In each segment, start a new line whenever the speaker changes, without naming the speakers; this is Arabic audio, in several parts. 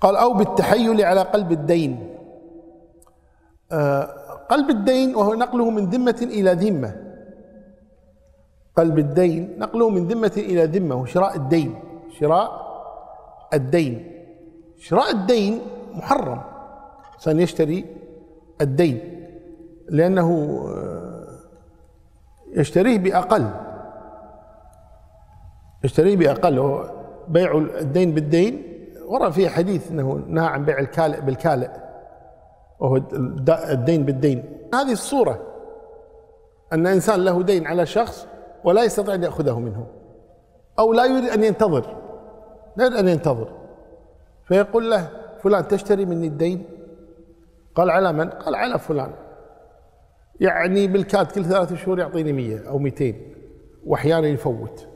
قال أو بالتحيل على قلب الدين. آه، قلب الدين وهو نقله من ذمة إلى ذمة. قلب الدين نقله من ذمة إلى ذمة وشراء الدين شراء الدين. شراء الدين محرم إنسان يشتري الدين لأنه آه، يشتريه بأقل. يشتريه بأقل بيع الدين بالدين ورد فيه حديث أنه نهى عن بيع الكالئ بالكالئ وهو الدين بالدين. هذه الصورة أن إنسان له دين على شخص ولا يستطيع أن يأخذه منه أو لا يريد أن ينتظر لا يريد أن ينتظر. فيقول له فلان تشتري مني الدين؟ قال على من؟ قال على فلان. يعني بالكاد كل ثلاثة شهور يعطيني مية أو ميتين وأحيانا يفوت.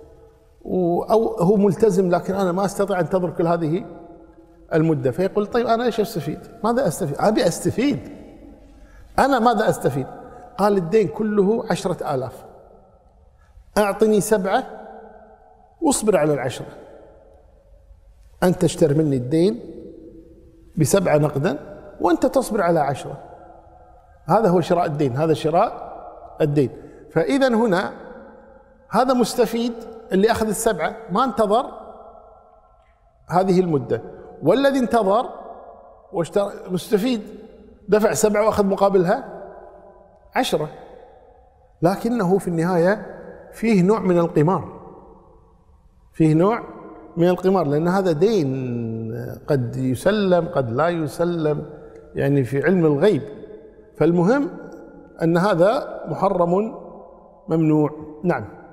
أو هو ملتزم لكن أنا ما أستطيع أن أنتظر كل هذه المدة. فيقول طيب أنا إيش أستفيد؟ ماذا أستفيد؟ أبي أستفيد. أنا ماذا أستفيد؟ قال الدين كله عشرة آلاف. أعطني سبعة واصبر على العشرة. أنت تشتري مني الدين بسبعة نقدا وأنت تصبر على عشرة. هذا هو شراء الدين هذا شراء الدين. فإذا هنا هذا مستفيد اللي أخذ السبعة. ما انتظر هذه المدة. والذي انتظر واشترى مستفيد. دفع سبعة وأخذ مقابلها عشرة. لكنه في النهاية فيه نوع من القمار. فيه نوع من القمار لأن هذا دين قد يسلم قد لا يسلم يعني في علم الغيب. فالمهم أن هذا محرم ممنوع. نعم.